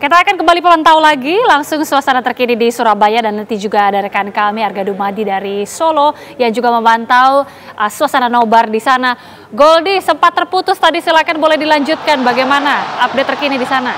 Kita akan kembali pemantau lagi langsung suasana terkini di Surabaya dan nanti juga ada rekan kami Arga Dumadi dari Solo yang juga memantau uh, suasana nobar di sana. Goldi sempat terputus tadi silakan boleh dilanjutkan bagaimana update terkini di sana.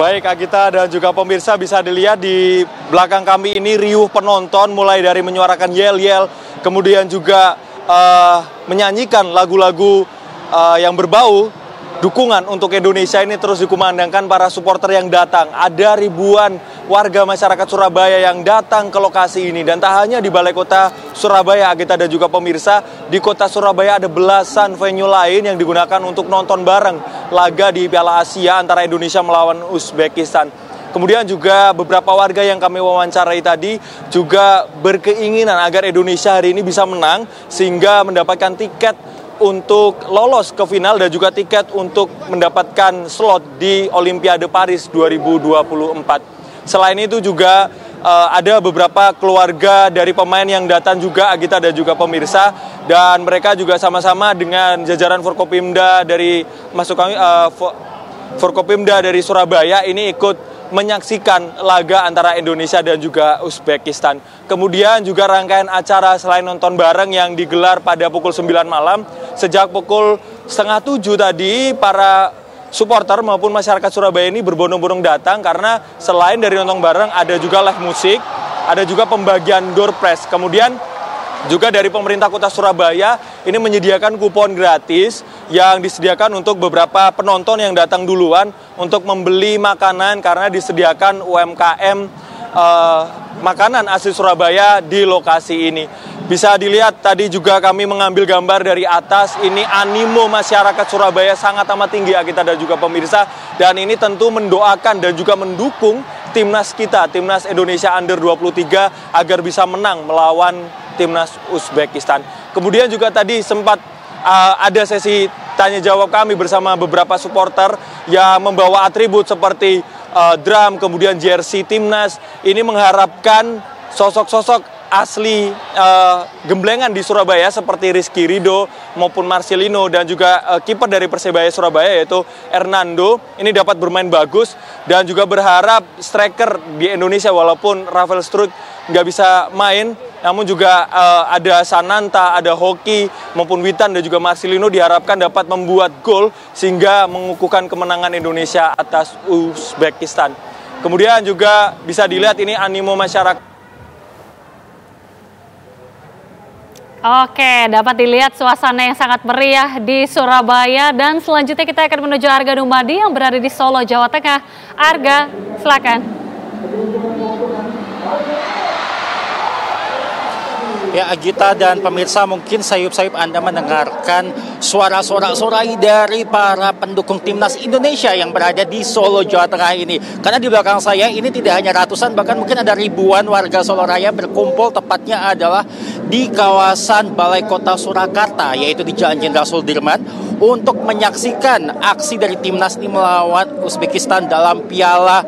Baik Agita dan juga pemirsa bisa dilihat di belakang kami ini riuh penonton mulai dari menyuarakan yel-yel kemudian juga uh, menyanyikan lagu-lagu uh, yang berbau dukungan untuk Indonesia ini terus dikumandangkan para supporter yang datang. Ada ribuan warga masyarakat Surabaya yang datang ke lokasi ini dan tak hanya di Balai Kota Surabaya, kita dan juga pemirsa, di Kota Surabaya ada belasan venue lain yang digunakan untuk nonton bareng laga di Piala Asia antara Indonesia melawan Uzbekistan. Kemudian juga beberapa warga yang kami wawancarai tadi juga berkeinginan agar Indonesia hari ini bisa menang sehingga mendapatkan tiket untuk lolos ke final dan juga tiket untuk mendapatkan slot di Olimpiade Paris 2024. Selain itu juga uh, ada beberapa keluarga dari pemain yang datang juga Agita dan juga pemirsa dan mereka juga sama-sama dengan jajaran Forkopimda dari masuk kami uh, Forkopimda dari Surabaya ini ikut menyaksikan laga antara Indonesia dan juga Uzbekistan. Kemudian juga rangkaian acara selain nonton bareng yang digelar pada pukul 9 malam, sejak pukul setengah tujuh tadi para supporter maupun masyarakat Surabaya ini berbondong-bondong datang karena selain dari nonton bareng ada juga live musik, ada juga pembagian door prize. Kemudian juga dari pemerintah kota Surabaya ini menyediakan kupon gratis yang disediakan untuk beberapa penonton yang datang duluan untuk membeli makanan karena disediakan UMKM eh, makanan asli Surabaya di lokasi ini. Bisa dilihat tadi juga kami mengambil gambar dari atas ini animo masyarakat Surabaya sangat amat tinggi kita dan juga pemirsa dan ini tentu mendoakan dan juga mendukung timnas kita, timnas Indonesia Under 23 agar bisa menang melawan timnas Uzbekistan. Kemudian juga tadi sempat uh, ada sesi tanya jawab kami bersama beberapa supporter yang membawa atribut seperti uh, drum, kemudian jersey timnas. Ini mengharapkan sosok-sosok asli uh, gemblengan di Surabaya seperti Rizky Rido maupun Marcelino dan juga uh, kiper dari Persebaya Surabaya yaitu Hernando ini dapat bermain bagus dan juga berharap striker di Indonesia walaupun Rafael Struik nggak bisa main namun juga uh, ada Sananta, ada Hoki maupun Witan dan juga Marcelino diharapkan dapat membuat gol sehingga mengukuhkan kemenangan Indonesia atas Uzbekistan. Kemudian juga bisa dilihat ini animo masyarakat Oke, dapat dilihat suasana yang sangat meriah di Surabaya dan selanjutnya kita akan menuju Arga Dumadi yang berada di Solo, Jawa Tengah. Arga, silakan. Ya Agita dan pemirsa mungkin sayup-sayup Anda mendengarkan suara-suara sorai dari para pendukung timnas Indonesia yang berada di Solo Jawa Tengah ini. Karena di belakang saya ini tidak hanya ratusan bahkan mungkin ada ribuan warga Solo Raya berkumpul tepatnya adalah di kawasan Balai Kota Surakarta yaitu di Jalan Jenderal Sudirman untuk menyaksikan aksi dari timnas ini melawan Uzbekistan dalam Piala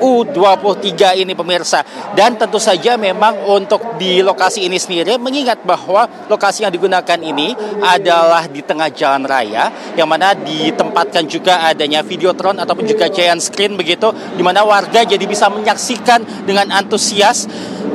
U23 ini pemirsa. Dan tentu saja memang untuk di lokasi ini sendiri mengingat bahwa lokasi yang digunakan ini adalah di tengah jalan raya yang mana ditempatkan juga adanya videotron ataupun juga giant screen begitu di mana warga jadi bisa menyaksikan dengan antusias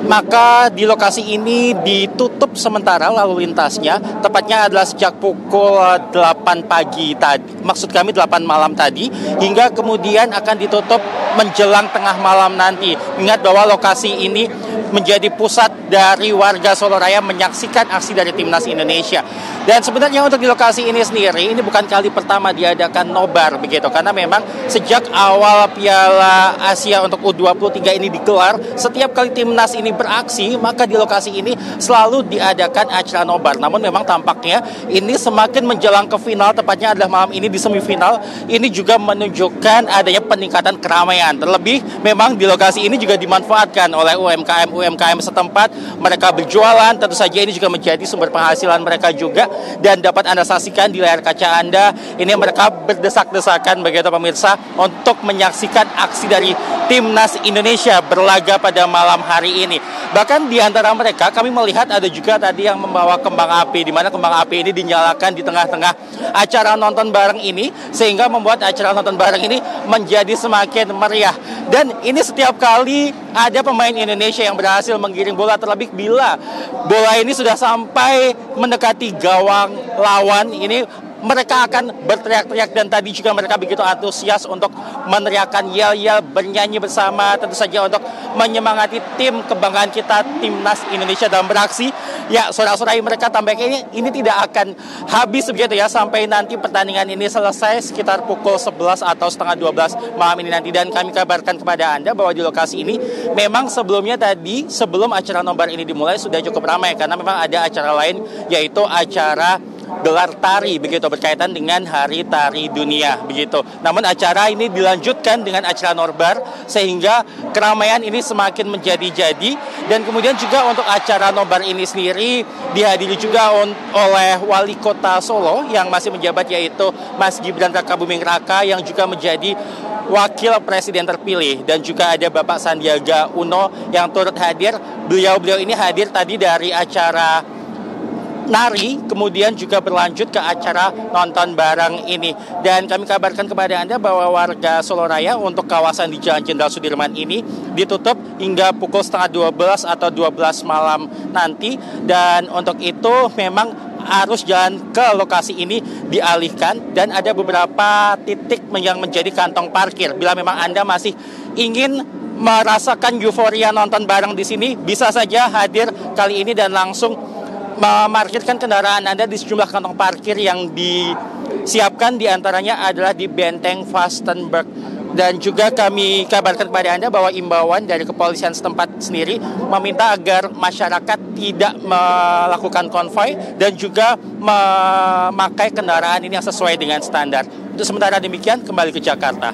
maka di lokasi ini ditutup sementara lalu lintasnya tepatnya adalah sejak pukul 8 pagi tadi maksud kami 8 malam tadi hingga kemudian akan ditutup menjelang tengah malam nanti. Ingat bahwa lokasi ini menjadi pusat dari warga Solo Raya menyaksikan aksi dari timnas Indonesia. Dan sebenarnya untuk di lokasi ini sendiri ini bukan kali pertama diadakan nobar begitu karena memang sejak awal Piala Asia untuk U23 ini digelar, setiap kali timnas ini beraksi maka di lokasi ini selalu diadakan acara nobar. Namun memang tampaknya ini semakin menjelang ke final tepatnya adalah malam ini di semifinal ini juga menunjukkan adanya peningkatan keramaian. Terlebih memang di lokasi ini juga dimanfaatkan oleh UMKM UMKM setempat mereka berjualan. Tentu saja ini juga menjadi sumber penghasilan mereka juga. Dan dapat Anda saksikan di layar kaca Anda, ini mereka berdesak-desakan begitu pemirsa untuk menyaksikan aksi dari timnas Indonesia berlaga pada malam hari ini. Bahkan di antara mereka kami melihat ada juga tadi yang membawa kembang api, di mana kembang api ini dinyalakan di tengah-tengah acara nonton bareng ini, sehingga membuat acara nonton bareng ini menjadi semakin meriah. Dan ini setiap kali ada pemain Indonesia yang berhasil menggiring bola terlebih bila bola ini sudah sampai mendekati gawang lawan, ini mereka akan berteriak-teriak dan tadi juga mereka begitu antusias untuk meneriakkan yel-yel bernyanyi bersama tentu saja untuk menyemangati tim kebanggaan kita timnas Indonesia dalam beraksi ya sorak-sorai mereka tampaknya ini ini tidak akan habis begitu ya sampai nanti pertandingan ini selesai sekitar pukul 11 atau setengah 12 malam ini nanti. Dan kami kabarkan kepada Anda bahwa di lokasi ini memang sebelumnya tadi sebelum acara nobar ini dimulai sudah cukup ramai. Karena memang ada acara lain yaitu acara gelar tari begitu berkaitan dengan Hari Tari Dunia begitu. Namun acara ini dilanjutkan dengan acara norbar sehingga keramaian ini semakin menjadi-jadi dan kemudian juga untuk acara nobar ini sendiri dihadiri juga oleh Wali Kota Solo yang masih menjabat yaitu Mas Gibran Raka Buming Raka yang juga menjadi wakil presiden terpilih dan juga ada Bapak Sandiaga Uno yang turut hadir. Beliau-beliau ini hadir tadi dari acara nari kemudian juga berlanjut ke acara nonton bareng ini. Dan kami kabarkan kepada Anda bahwa warga Solo Raya untuk kawasan di Jalan Jenderal Sudirman ini ditutup hingga pukul setengah 12 atau 12 malam nanti. Dan untuk itu memang arus jalan ke lokasi ini dialihkan dan ada beberapa titik yang menjadi kantong parkir. Bila memang Anda masih ingin merasakan euforia nonton bareng di sini bisa saja hadir kali ini dan langsung memarkirkan kendaraan Anda di sejumlah kantong parkir yang disiapkan di antaranya adalah di Benteng Fastenberg dan juga kami kabarkan kepada Anda bahwa imbauan dari kepolisian setempat sendiri meminta agar masyarakat tidak melakukan konvoy dan juga memakai kendaraan ini yang sesuai dengan standar. Untuk sementara demikian, kembali ke Jakarta.